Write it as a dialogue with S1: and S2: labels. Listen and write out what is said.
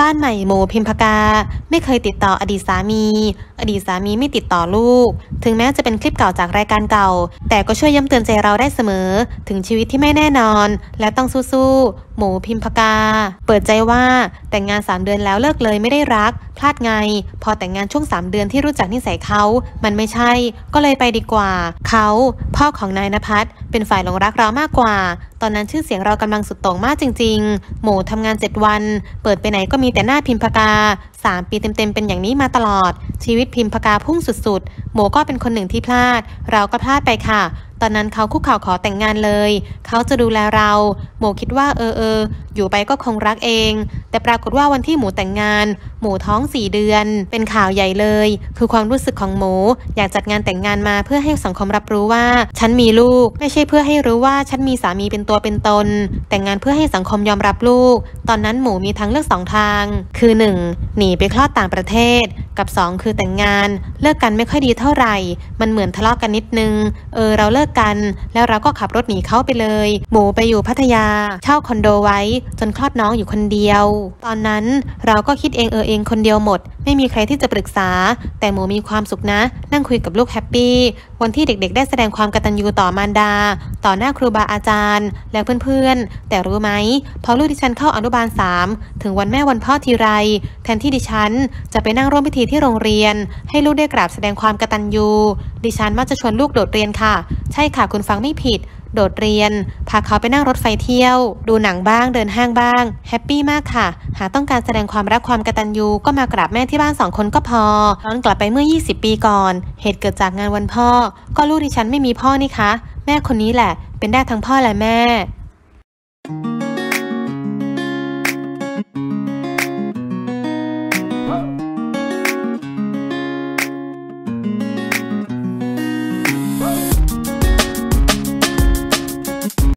S1: บ้านใหม่หมูพิมพกา ไม่เคยติดต่ออดีตสามี อดีตสามีไม่ติดต่อลูก ถึงแม้จะเป็นคลิปเก่าจากรายการเก่า แต่ก็ช่วยย้ำเตือนใจเราได้เสมอ ถึงชีวิตที่ไม่แน่นอน และต้องสู้ๆหมูพิมพกา เปิดใจว่าแต่งงาน 3 เดือนแล้วเลิกเลยไม่ได้รัก พลาดไง พอแต่งงานช่วง 3 เดือนที่รู้จักนิสัยเขา มันไม่ใช่ ก็เลยไปดีกว่า เขา พ่อของนายนภัสเป็นฝ่ายหลงรักเรามากกว่า ตอนนั้นชื่อเสียงเรากำลังสุดโต่งมากจริง ๆ หมูทำงาน 7 วัน เปิดไปไหนก็มีแต่หน้าพิมพกา3 ปีเต็มๆเป็นอย่างนี้มาตลอด ชีวิตพิมพกาพุ่งสุดๆ หมูก็เป็นคนหนึ่งที่พลาด เราก็พลาดไปค่ะ ตอนนั้นเขาคุกเข่าขอแต่งงานเลย เขาจะดูแลเรา หมูคิดว่าเออเอออยู่ไปก็คงรักเอง แต่ปรากฏว่าวันที่หมูแต่งงาน หมูท้องสี่เดือน เป็นข่าวใหญ่เลย คือความรู้สึกของหมู อยากจัดงานแต่งงานมาเพื่อให้สังคมรับรู้ว่า ฉันมีลูก ไม่ใช่เพื่อให้รู้ว่าฉันมีสามีเป็นตัวเป็นตน แต่งงานเพื่อให้สังคมยอมรับลูก ตอนนั้นหมูมีทางเลือกสองทาง คือ 1. หนีไปคลอดต่างประเทศ กับ 2 คือแต่งงานเลิกกันไม่ค่อยดีเท่าไหร่ มันเหมือนทะเลาะกันนิดนึง เออเราเลิกกัน แล้วเราก็ขับรถหนีเขาไปเลย หมูไปอยู่พัทยาเช่าคอนโดไว้ จนคลอดน้องอยู่คนเดียว ตอนนั้นเราก็คิดเองเออเองคนเดียวหมด ไม่มีใครที่จะปรึกษา แต่หมูมีความสุขนะ นั่งคุยกับลูก happy วันที่เด็กๆ ได้แสดงความกตัญญูต่อมารดา ต่อหน้าครูบาอาจารย์ และเพื่อนๆ แต่รู้ไหม พอลูกดิฉันเข้าอนุบาลสามถึงวันแม่วันพ่อทีไร แทนที่ดิฉันจะไปนั่งร่วมพิธีที่โรงเรียน ให้ลูกได้กราบแสดงความกตัญญูดิฉันมักจะชวนลูกโดดเรียนค่ะ ใช่ค่ะคุณฟังไม่ผิด โดดเรียน พาเขาไปนั่งรถไฟเที่ยว ดูหนังบ้างเดินห้างบ้าง happy มากค่ะ หากต้องการแสดงความรักความกตัญญูก็มากราบแม่ที่บ้านสองคนก็พอย้อนกลับไปเมื่อ 20 ปีก่อน เหตุเกิดจากงานวันพ่อ ก็ลูกดิฉันไม่มีพ่อนี่คะ แม่คนนี้แหละ เป็นได้ทั้งพ่อและแม่